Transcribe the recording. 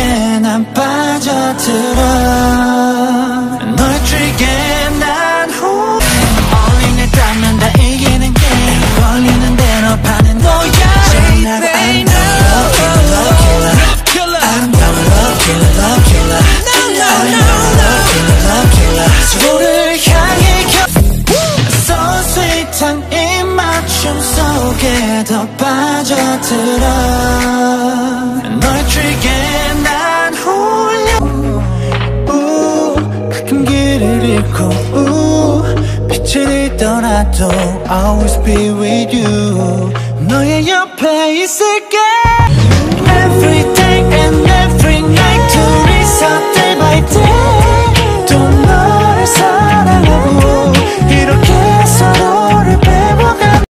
속에 난 빠져들어. 널 트리게 난 후. 올리는 땀면 다 이기는 게임 걸리는 대로 파는 노야. 정말 아름다운 love killer 아름다운 love killer love killer. 아름다운 love killer love killer 서로를 향해 겨 서스윗한 입맞춤 속에 더 빠져들어 잃고 우, 빛을 잃더라도 Always be with you. 너의 옆에 있을게